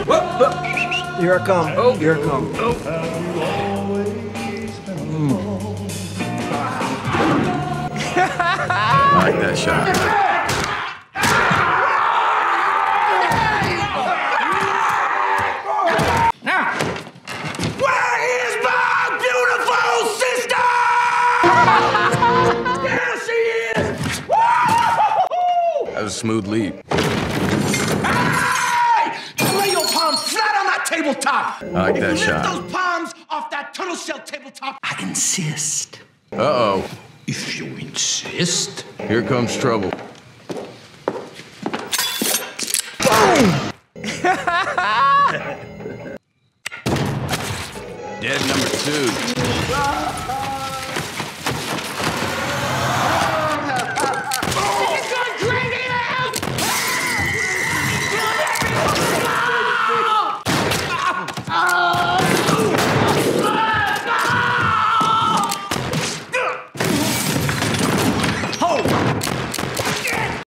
Here I come. Oh. Here I come. I like that shot. Where is my beautiful sister? there she is! That was a smooth lead. Hey! Ah! Tabletop. I like if that you shot. lift those palms off that turtle shell tabletop, I insist. Uh-oh. If you insist. Here comes trouble. Boom! Dead number two.